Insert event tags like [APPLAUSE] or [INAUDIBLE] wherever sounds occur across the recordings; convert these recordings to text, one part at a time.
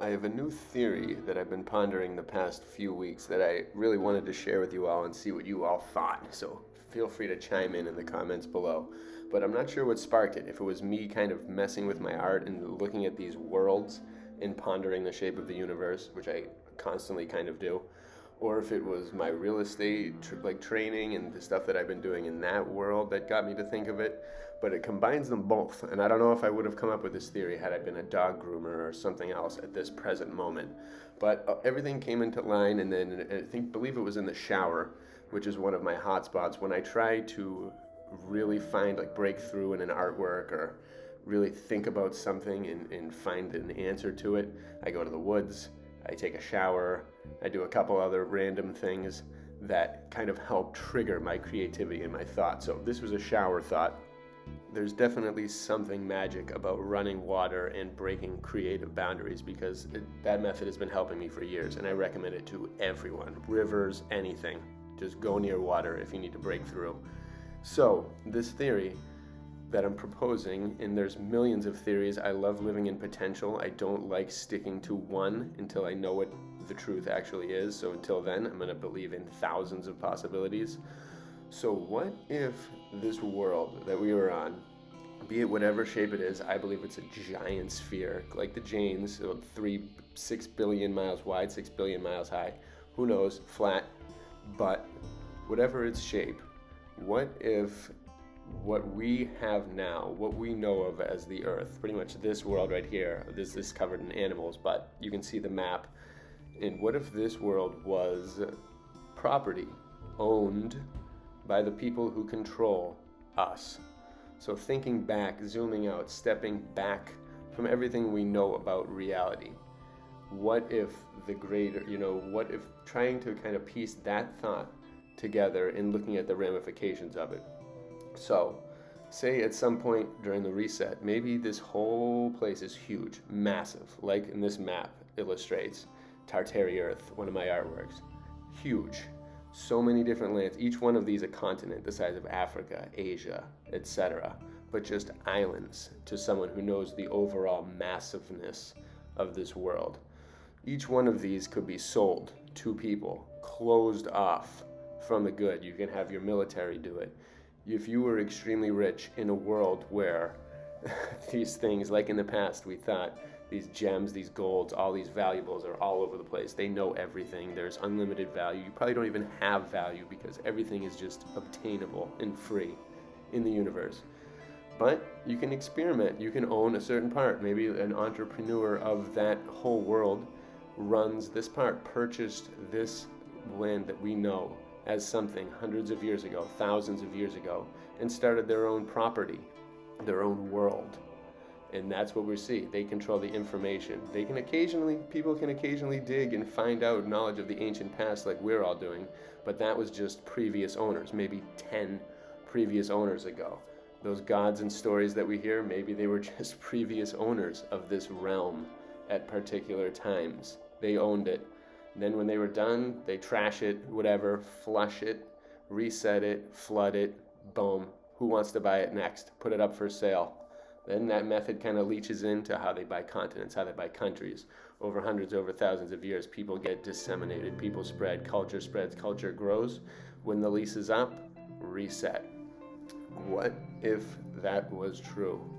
I have a new theory that I've been pondering the past few weeks that I really wanted to share with you all and see what you all thought. So feel free to chime in in the comments below. But I'm not sure what sparked it. If it was me kind of messing with my art and looking at these worlds and pondering the shape of the universe, which I constantly kind of do, or if it was my real estate tr- like training and the stuff that I've been doing in that world that got me to think of it. But it combines them both, and I don't know if I would have come up with this theory had I been a dog groomer or something else at this present moment. But uh, everything came into line, and then I think believe it was in the shower, which is one of my hot spots when I try to really find like breakthrough in an artwork or really think about something and, and find an answer to it. I go to the woods, I take a shower, I do a couple other random things that kind of help trigger my creativity and my thought. So this was a shower thought. There's definitely something magic about running water and breaking creative boundaries because it, that method has been helping me for years and I recommend it to everyone. Rivers, anything. Just go near water if you need to break through. So, this theory that I'm proposing, and there's millions of theories. I love living in potential. I don't like sticking to one until I know what the truth actually is. So until then, I'm going to believe in thousands of possibilities. So, what if this world that we were on, be it whatever shape it is, I believe it's a giant sphere, like the Janes, three, six billion miles wide, six billion miles high. Who knows? Flat. But whatever its shape, what if what we have now, what we know of as the Earth, pretty much this world right here, this is covered in animals, but you can see the map. And what if this world was property owned by the people who control us? So, thinking back, zooming out, stepping back from everything we know about reality. What if the greater, you know, what if trying to kind of piece that thought together and looking at the ramifications of it? So, say at some point during the reset, maybe this whole place is huge, massive, like in this map illustrates Tartary Earth, one of my artworks. Huge. So many different lands, each one of these a continent the size of Africa, Asia, etc. But just islands to someone who knows the overall massiveness of this world. Each one of these could be sold to people, closed off from the good. You can have your military do it if you were extremely rich in a world where [LAUGHS] these things, like in the past, we thought these gems, these golds, all these valuables are all over the place. They know everything. There's unlimited value. You probably don't even have value because everything is just obtainable and free in the universe. But you can experiment. You can own a certain part. Maybe an entrepreneur of that whole world runs this part, purchased this land that we know as something hundreds of years ago, thousands of years ago, and started their own property, their own world. And that's what we see. They control the information. They can occasionally, people can occasionally dig and find out knowledge of the ancient past like we're all doing, but that was just previous owners, maybe 10 previous owners ago. Those gods and stories that we hear, maybe they were [LAUGHS] just previous owners of this realm at particular times. They owned it then when they were done, they trash it, whatever, flush it, reset it, flood it, boom. Who wants to buy it next? Put it up for sale. Then that method kind of leaches into how they buy continents, how they buy countries. Over hundreds, over thousands of years, people get disseminated, people spread, culture spreads, culture grows. When the lease is up, reset. What if that was true?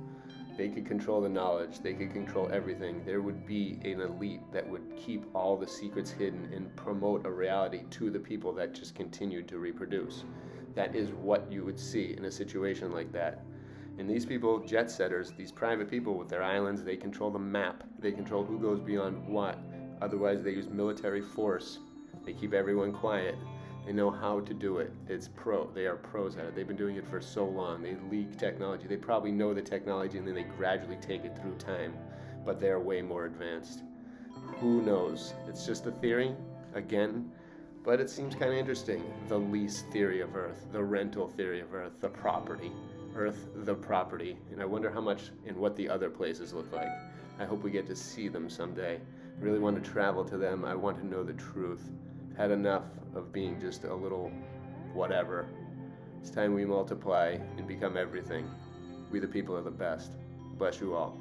They could control the knowledge, they could control everything, there would be an elite that would keep all the secrets hidden and promote a reality to the people that just continued to reproduce. That is what you would see in a situation like that. And these people, jet setters, these private people with their islands, they control the map. They control who goes beyond what. Otherwise, they use military force. They keep everyone quiet. They know how to do it. It's pro. They are pros at it. They've been doing it for so long. They leak technology. They probably know the technology and then they gradually take it through time, but they're way more advanced. Who knows? It's just a theory, again, but it seems kind of interesting. The lease theory of Earth, the rental theory of Earth, the property. Earth, the property. And I wonder how much and what the other places look like. I hope we get to see them someday. I really want to travel to them. I want to know the truth had enough of being just a little whatever. It's time we multiply and become everything. We the people are the best. Bless you all.